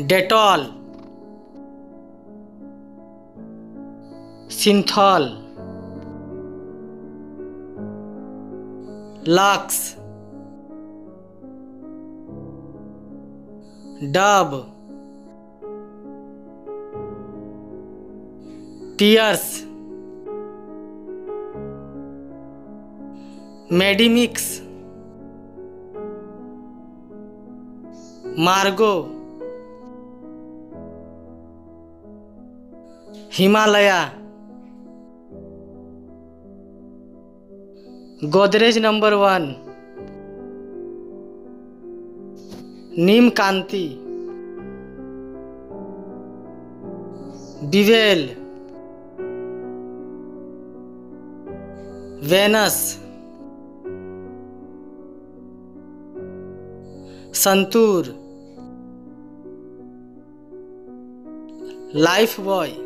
Dettol Cinthol Lux Dove Pears Medimix Margo. Himalaya. Godrej number one. Neem Kanti Vivel Venus. Santoor. Lifebuoy.